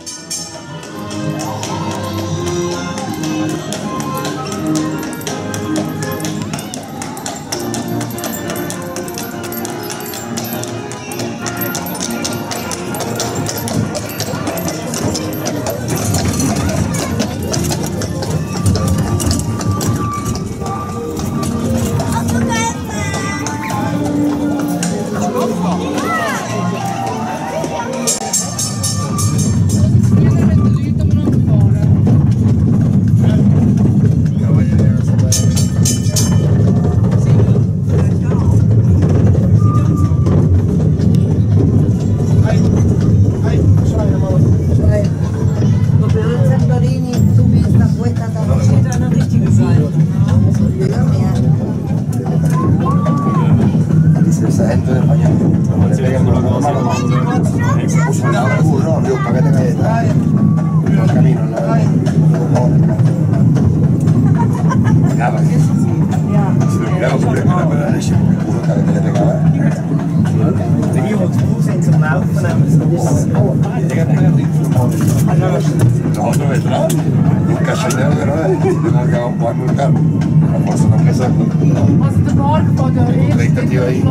何? Spanish. Video wat cool vindt om na oefenen met z'n O cachanel era largar o pó no lugar. A força não precisa. Mas o bordo pode ir.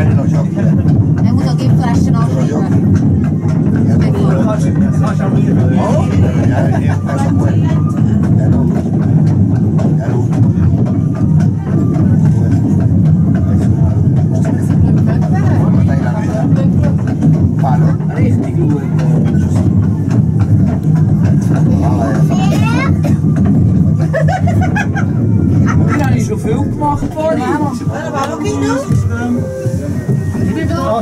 En nog jokje. Hij moet ook in flesje nog Ja, Oh? Ja, ja, zoveel dat worden. Waarom? Niet doen?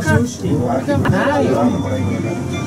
かってないよ。